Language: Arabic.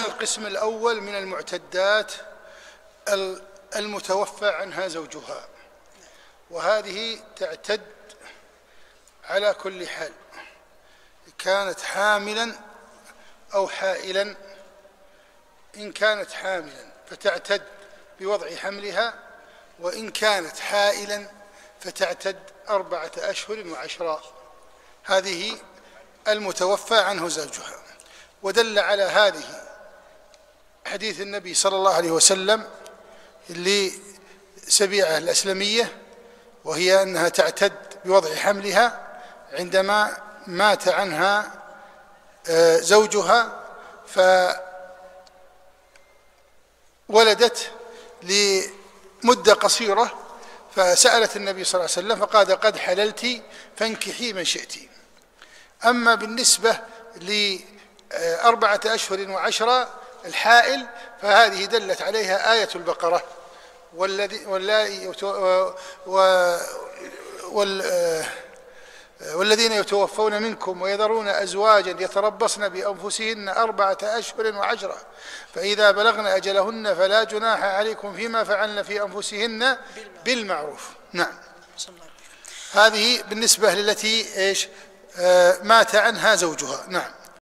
القسم الأول من المعتدات المتوفى عنها زوجها. وهذه تعتد على كل حال. كانت حاملا أو حائلا إن كانت حاملا فتعتد بوضع حملها وإن كانت حائلا فتعتد أربعة أشهر وعشرا هذه المتوفى عنه زوجها. ودل على هذه حديث النبي صلى الله عليه وسلم لسبيعة الأسلمية وهي أنها تعتد بوضع حملها عندما مات عنها آه، زوجها فولدت لمدة قصيرة فسألت النبي صلى الله عليه وسلم فقال قد حللت فانكحي من شئت. أما بالنسبة لأربعة أشهر وعشرة الحائل فهذه دلت عليها آية البقرة. والذي واللائي والذين يتوفون منكم ويذرون أزواجا يتربصن بأنفسهن أربعة أشهر وعشرة. فإذا بلغن أجلهن فلا جناح عليكم فيما فعلن في أنفسهن بالمعروف. نعم. هذه بالنسبة للتي إيش؟ آه مات عنها زوجها. نعم.